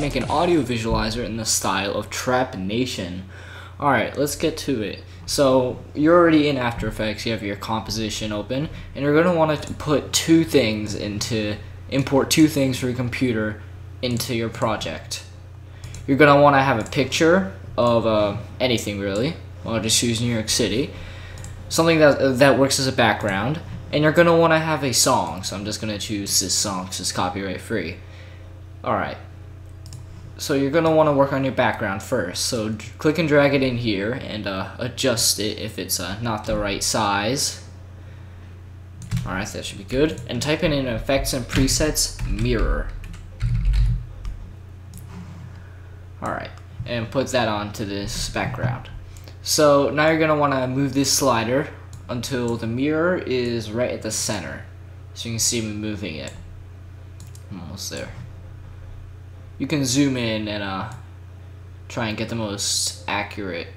make an audio visualizer in the style of Trap Nation. Alright, let's get to it. So, you're already in After Effects, you have your composition open, and you're going to want to put two things into, import two things for your computer into your project. You're going to want to have a picture of uh, anything really, I'll just use New York City, something that, that works as a background, and you're going to want to have a song, so I'm just going to choose this song, because it's copyright free. Alright, so you're going to want to work on your background first. So click and drag it in here and uh, adjust it if it's uh, not the right size. Alright, that should be good. And type in in effects and presets mirror. Alright, and put that onto this background. So now you're going to want to move this slider until the mirror is right at the center. So you can see me moving it. I'm almost there you can zoom in and uh, try and get the most accurate,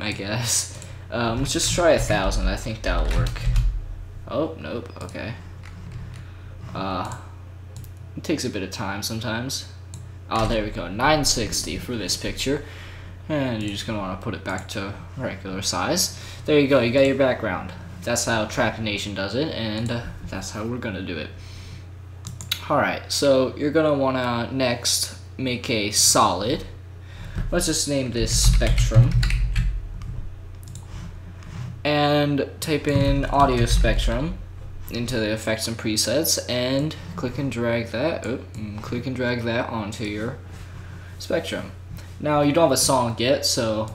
I guess. Um, let's just try a thousand. I think that'll work. Oh, nope. Okay. Uh, it takes a bit of time sometimes. Oh, there we go. 960 for this picture. And you're just going to want to put it back to regular size. There you go. You got your background. That's how Trap Nation does it, and uh, that's how we're going to do it. Alright, so you're want to next make a solid. Let's just name this spectrum. And type in audio spectrum into the effects and presets and click and drag that oh, click and drag that onto your spectrum. Now you don't have a song yet, so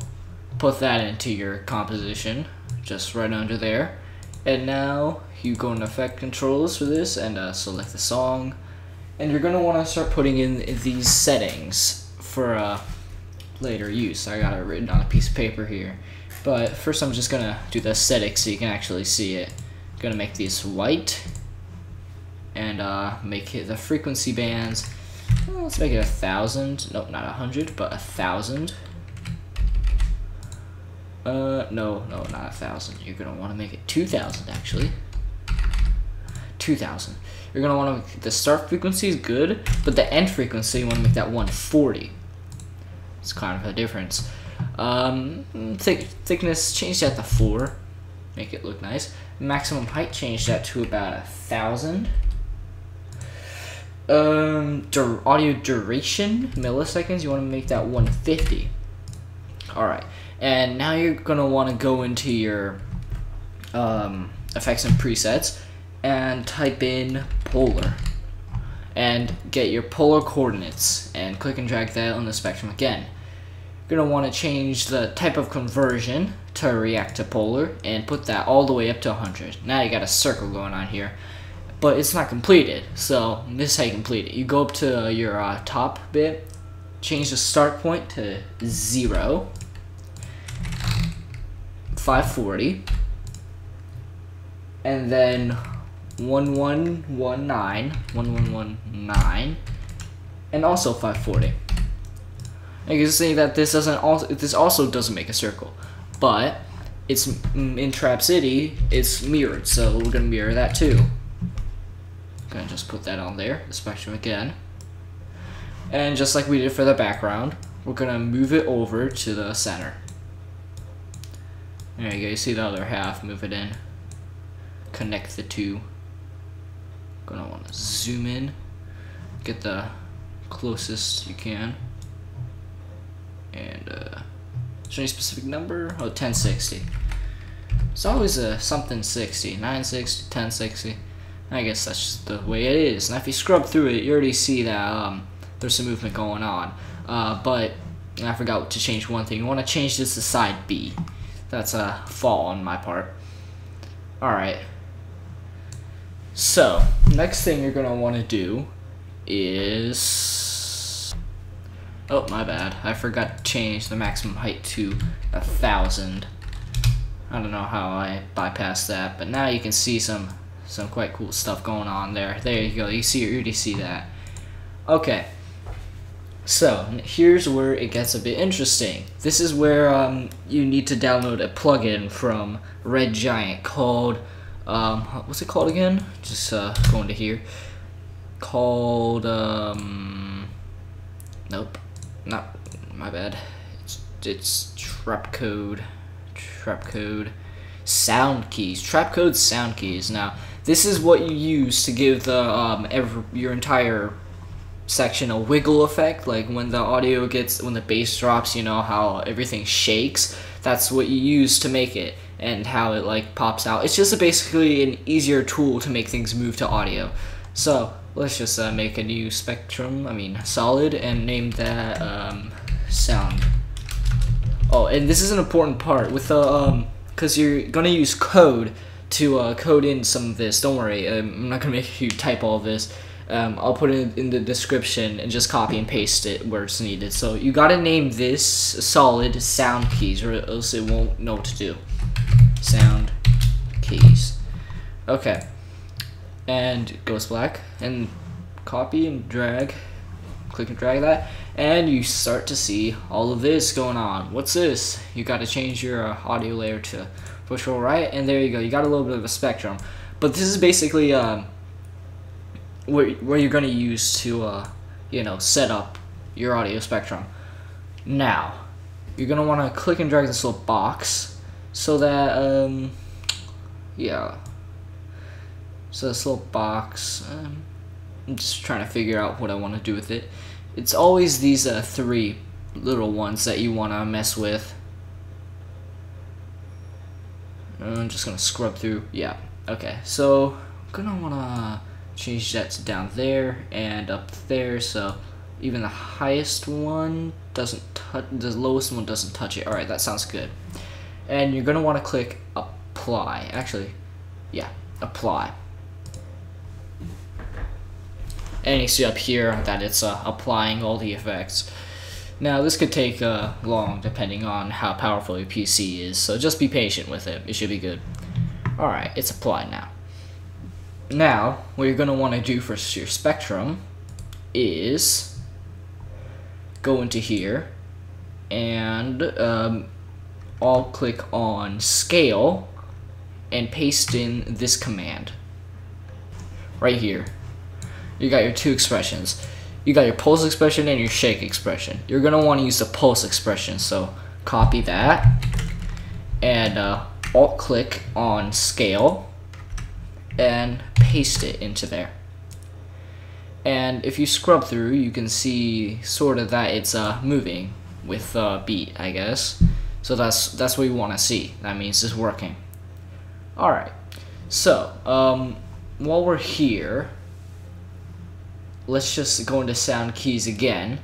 put that into your composition just right under there. And now you go in effect controls for this and uh, select the song and you're going to want to start putting in these settings for uh, later use. I got it written on a piece of paper here. But first I'm just going to do the aesthetics so you can actually see it. I'm going to make these white and uh, make it the frequency bands. Well, let's make it a thousand. Nope not a hundred but a thousand. Uh, no, no, not a thousand. You're gonna want to make it two thousand actually. 2000. You're going to want to, make the start frequency is good, but the end frequency, you want to make that 140. It's kind of a difference. Um, thick, thickness, change that to 4. Make it look nice. Maximum height, change that to about a thousand. Um, dur audio duration, milliseconds, you want to make that 150. Alright, and now you're going to want to go into your um, effects and presets and type in polar and get your polar coordinates and click and drag that on the spectrum again. You're going to want to change the type of conversion to rect to polar and put that all the way up to 100. Now you got a circle going on here, but it's not completed. So this is how you complete it. You go up to your uh, top bit, change the start point to 0, 540, and then 1119, 1119, and also 540. I can see that this doesn't also this also doesn't make a circle, but it's mm, in Trap City. It's mirrored, so we're gonna mirror that too. Gonna just put that on there, the spectrum again, and just like we did for the background, we're gonna move it over to the center. There you go. You see the other half. Move it in. Connect the two. Gonna want to zoom in, get the closest you can, and uh, is there any specific number? Oh, 1060. It's always a something 60, 960, 1060. I guess that's just the way it is. And if you scrub through it, you already see that um, there's some movement going on. Uh, but I forgot to change one thing. You want to change this to side B. That's a fall on my part. Alright. So, next thing you're going to want to do is... Oh, my bad. I forgot to change the maximum height to a thousand. I don't know how I bypassed that, but now you can see some some quite cool stuff going on there. There you go. You see, you already see that. Okay. So here's where it gets a bit interesting. This is where um, you need to download a plugin from Red Giant called um, what's it called again? Just uh, going to here. Called um, Nope. Not my bad. It's it's Trapcode. Trap code. Sound keys. Trapcode sound keys. Now, this is what you use to give the um every, your entire section a wiggle effect like when the audio gets when the bass drops you know how everything shakes that's what you use to make it and how it like pops out. It's just basically an easier tool to make things move to audio. So let's just uh, make a new spectrum I mean solid and name that um, sound. Oh and this is an important part with the um because you're gonna use code to uh, code in some of this. Don't worry um, I'm not gonna make you type all this. Um, I'll put it in the description and just copy and paste it where it's needed. So you gotta name this solid sound keys or else it won't know what to do. Sound keys. Okay. And goes black and copy and drag, click and drag that, and you start to see all of this going on. What's this? You gotta change your uh, audio layer to push roll right, and there you go. You got a little bit of a spectrum. But this is basically um, where, where you're going to use to, uh, you know, set up your audio spectrum. Now, you're going to want to click and drag this little box so that, um, yeah. So this little box, um, I'm just trying to figure out what I want to do with it. It's always these uh, three little ones that you want to mess with. I'm just to scrub through. Yeah, okay. So, I'm want to change that to down there and up there so even the highest one doesn't touch the lowest one doesn't touch it alright that sounds good and you're gonna want to click apply. Actually yeah apply. And you see up here that it's uh, applying all the effects. Now this could take uh, long depending on how powerful your PC is so just be patient with it. It should be good. Alright it's applied now. Now, what you're going to want to do for your spectrum is go into here and um, I'll click on scale and paste in this command right here. You got your two expressions. You got your pulse expression and your shake expression. You're going to want to use the pulse expression, so copy that and uh, alt click on scale and paste it into there. And if you scrub through, you can see sort of that it's uh, moving with uh, beat, I guess. So that's that's what you want to see. That means it's working. All right. So um, while we're here, let's just go into sound keys again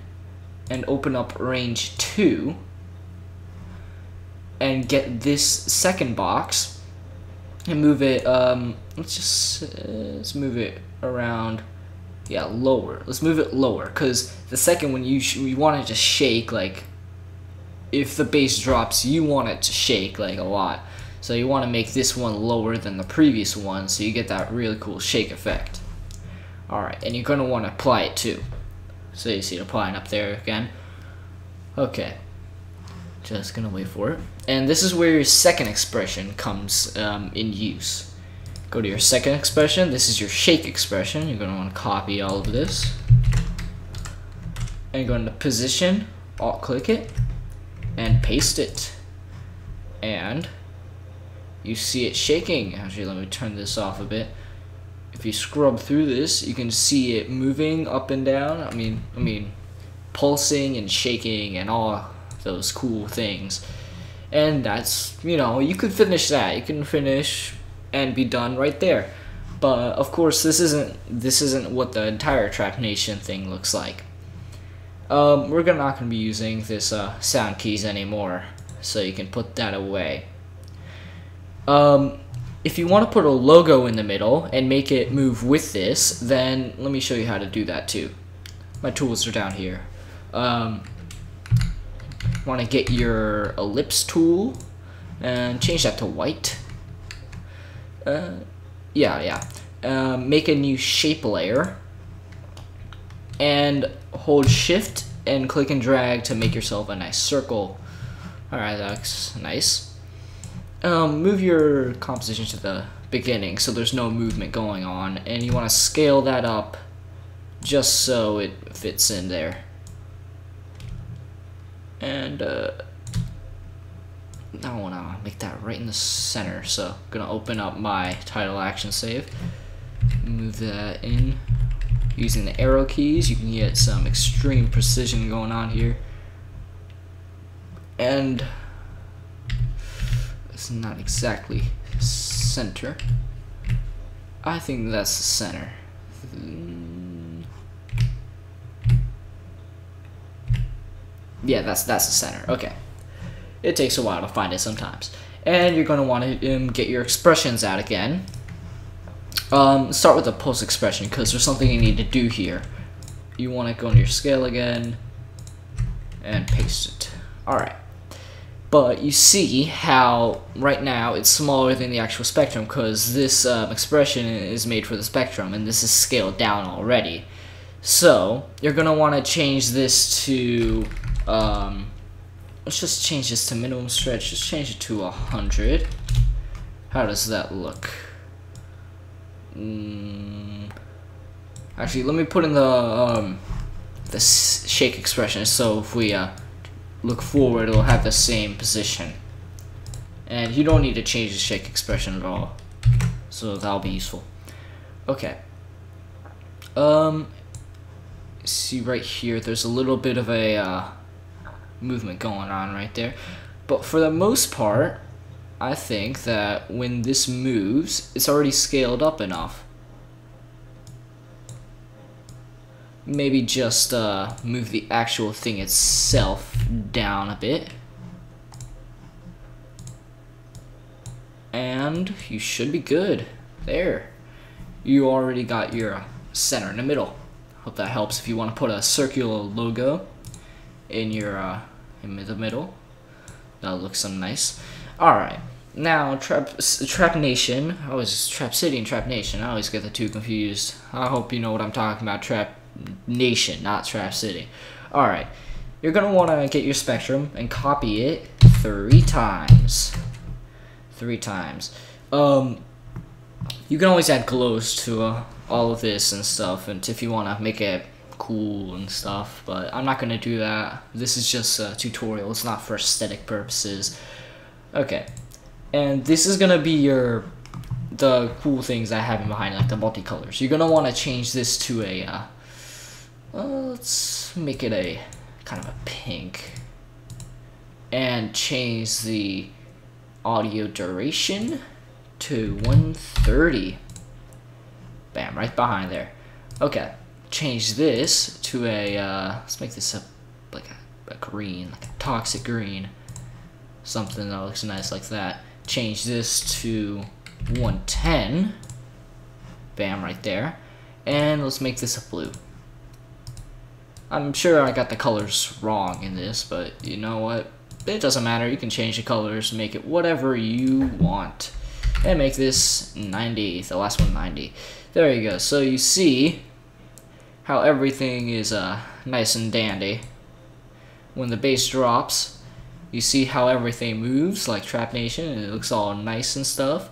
and open up range two and get this second box and move it um let's just uh, let's move it around yeah lower let's move it lower because the second one you you want to shake like if the bass drops you want it to shake like a lot so you want to make this one lower than the previous one so you get that really cool shake effect alright and you're going to want to apply it too so you see it applying up there again okay just gonna wait for it. And this is where your second expression comes um, in use. Go to your second expression. This is your shake expression. You're gonna want to copy all of this. And go into position, alt click it, and paste it. And you see it shaking. Actually, let me turn this off a bit. If you scrub through this, you can see it moving up and down. I mean, I mean, pulsing and shaking and all those cool things. And that's, you know, you could finish that. You can finish and be done right there. But of course, this isn't this isn't what the entire Trap Nation thing looks like. Um, we're not going to be using this uh, sound keys anymore, so you can put that away. Um, if you want to put a logo in the middle and make it move with this, then let me show you how to do that too. My tools are down here. Um, want to get your ellipse tool and change that to white. Uh, yeah, yeah. Uh, make a new shape layer and hold shift and click and drag to make yourself a nice circle. Alright, that's nice. Um, move your composition to the beginning so there's no movement going on and you want to scale that up just so it fits in there. And uh, I want to make that right in the center. So I'm gonna open up my title action safe, move that in. Using the arrow keys, you can get some extreme precision going on here. And it's not exactly center. I think that's the center. Yeah, that's that's the center. Okay. It takes a while to find it sometimes. And you're going to want to um, get your expressions out again. Um, start with the pulse expression because there's something you need to do here. You want to go into your scale again and paste it. Alright. But you see how right now it's smaller than the actual spectrum because this um, expression is made for the spectrum and this is scaled down already. So you're going to want to change this to um, let's just change this to minimum stretch. Just change it to 100. How does that look? Mm, actually, let me put in the um, the shake expression. So if we uh, look forward, it'll have the same position. And you don't need to change the shake expression at all. So that'll be useful. Okay. Um, see right here, there's a little bit of a uh, movement going on right there. But for the most part, I think that when this moves, it's already scaled up enough. Maybe just uh, move the actual thing itself down a bit. And you should be good. There. You already got your center in the middle. Hope that helps if you want to put a circular logo in your uh, in the middle. That looks some nice. All right. Now, Trap, Trap Nation, I was Trap City and Trap Nation. I always get the two confused. I hope you know what I'm talking about. Trap Nation, not Trap City. Alright, you're going to want to get your Spectrum and copy it three times. Three times. Um, you can always add glows to uh, all of this and stuff, and if you want to make it cool and stuff, but I'm not to do that. This is just a tutorial. It's not for aesthetic purposes. Okay. And this is to be your the cool things I have in behind, like the multicolors. You're want to change this to a, uh, uh, let's make it a kind of a pink. And change the audio duration to 130. Bam, right behind there. Okay change this to a, uh, let's make this a, like a, a green, like a toxic green. Something that looks nice like that. Change this to 110. Bam, right there. And let's make this a blue. I'm sure I got the colors wrong in this, but you know what? It doesn't matter. You can change the colors, make it whatever you want. And make this 90, the last one 90. There you go. So you see, how everything is uh, nice and dandy. When the bass drops, you see how everything moves, like Trap Nation, and it looks all nice and stuff.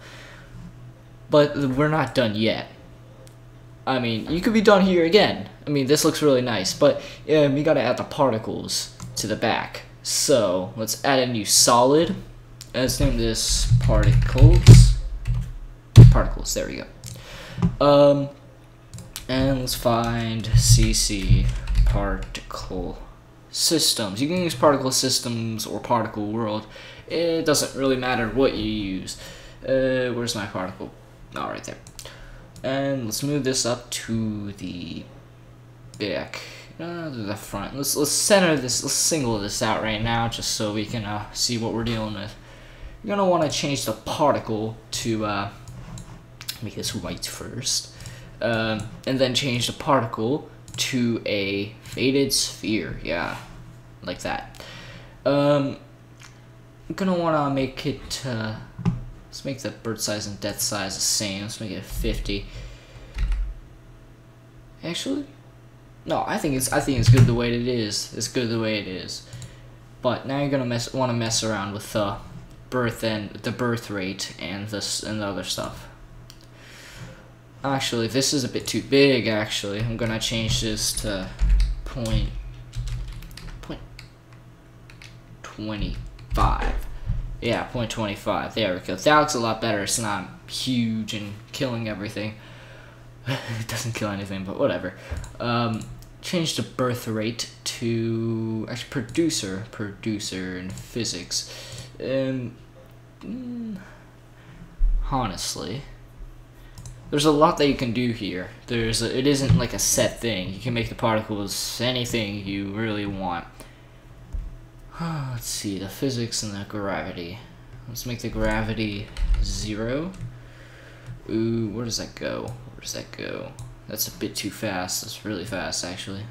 But we're not done yet. I mean, you could be done here again. I mean, this looks really nice, but um, you gotta add the particles to the back. So, let's add a new solid. Let's name this particles. Particles, there we go. Um, and let's find CC particle systems. You can use particle systems or particle world. It doesn't really matter what you use. Uh, where's my particle? Oh, right there. And let's move this up to the back, uh, to the front. Let's let's center this. Let's single this out right now, just so we can uh, see what we're dealing with. You're gonna want to change the particle to uh, make this white first um, and then change the particle to a faded sphere. Yeah, like that. Um, I'm gonna wanna make it. Uh, let's make the birth size and death size the same. Let's make it 50. Actually, no. I think it's. I think it's good the way it is. It's good the way it is. But now you're gonna mess. Want to mess around with the birth and the birth rate and this and the other stuff. Actually, this is a bit too big, actually. I'm gonna change this to point, point, 25. Yeah, 25. There we go. That looks a lot better. It's not huge and killing everything. it doesn't kill anything, but whatever. Um, change the birth rate to actually producer, producer in physics. Um, mm, honestly, there's a lot that you can do here. There's a, it isn't like a set thing. You can make the particles anything you really want. Let's see, the physics and the gravity. Let's make the gravity zero. Ooh, where does that go? Where does that go? That's a bit too fast. That's really fast, actually.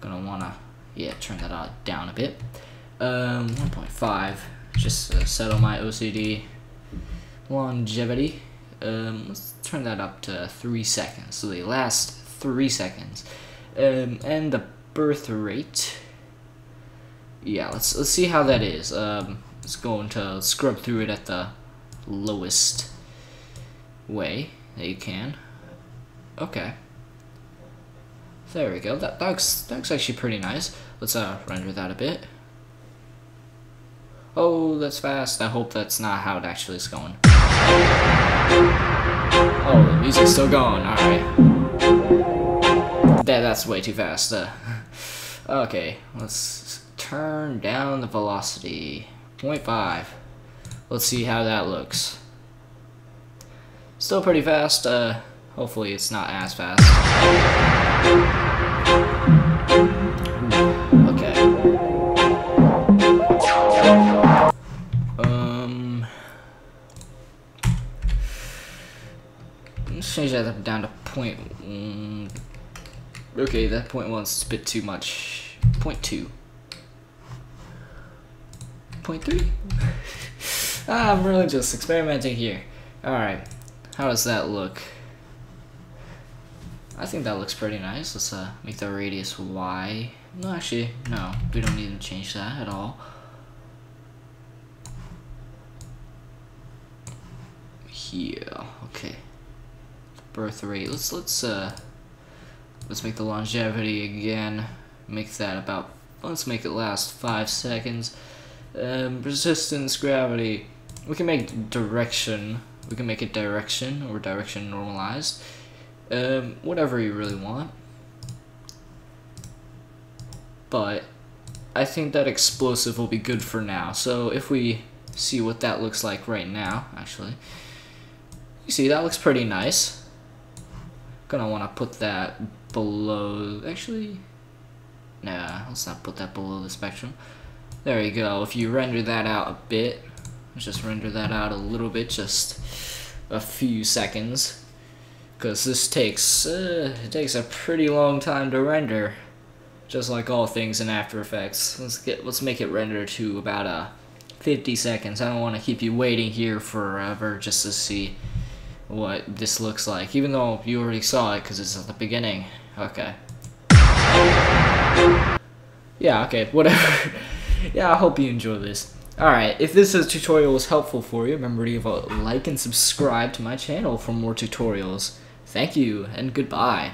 Gonna wanna, yeah, turn that down a bit. Um, 1.5, just uh, settle my OCD. Longevity, um, let's turn that up to three seconds. So they last three seconds. Um, and the birth rate. Yeah, let's let's see how that is. Um, let's go into scrub through it at the lowest way that you can. Okay. There we go. That, that, looks, that looks actually pretty nice. Let's uh, render that a bit. Oh, that's fast. I hope that's not how it actually is going. Oh, the music's still going. Alright. That, that's way too fast. Uh, okay, let's turn down the velocity. 0.5. Let's see how that looks. Still pretty fast. Uh, Hopefully it's not as fast. Let's change that down to point... Mm, okay, that point one's a bit too much. Point two. Point three? ah, I'm really just experimenting here. Alright. How does that look? I think that looks pretty nice. Let's uh, make the radius Y. No, actually, no. We don't need to change that at all. Here, okay. Birth rate. Let's let's uh let's make the longevity again. Make that about. Let's make it last five seconds. Um, resistance, gravity. We can make direction. We can make it direction or direction normalized. Um, whatever you really want. But I think that explosive will be good for now. So if we see what that looks like right now, actually, you see that looks pretty nice. Gonna want to put that below, actually, nah, let's not put that below the spectrum. There you go. If you render that out a bit, just render that out a little bit, just a few seconds because this takes uh, it takes a pretty long time to render just like all things in After Effects let's get let's make it render to about uh 50 seconds I don't want to keep you waiting here forever just to see what this looks like even though you already saw it because it's at the beginning okay yeah okay whatever yeah I hope you enjoy this Alright, if this tutorial was helpful for you, remember to give a like and subscribe to my channel for more tutorials. Thank you and goodbye.